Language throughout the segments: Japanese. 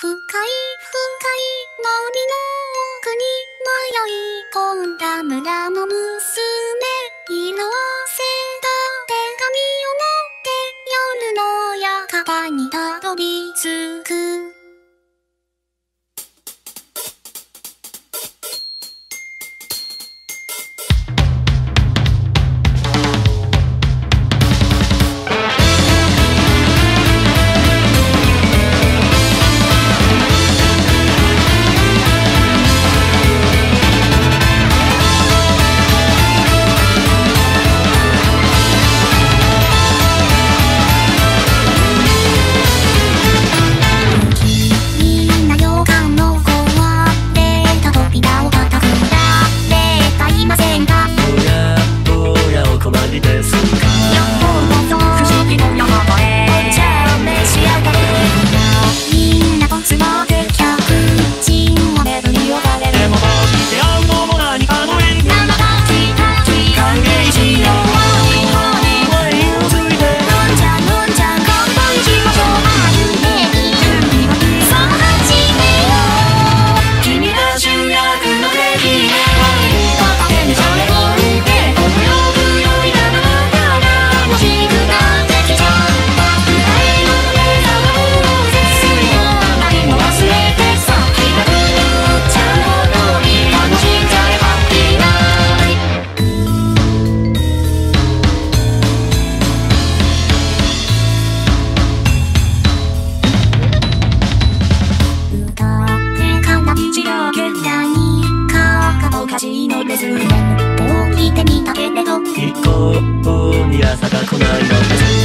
深い深い森の奥に迷い込んだ村の娘色褪せた手紙を持って夜の館にたどり着く数こ聞い。てみたけれど。一向に朝が来ないの。です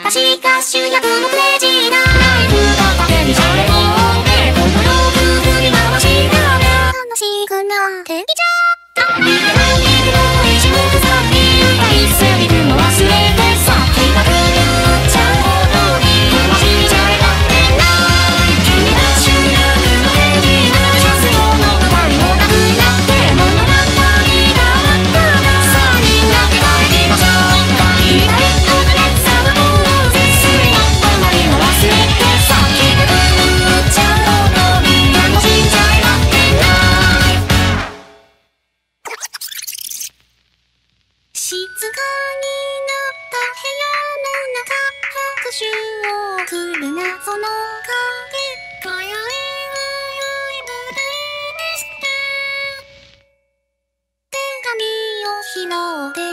私が主役のクレジーなライフが糧にされんでこの世をくり回しながら楽しくなってきちゃった。静かになった部屋の中拍手を送る謎の影迷い舞台でした。手紙を拾って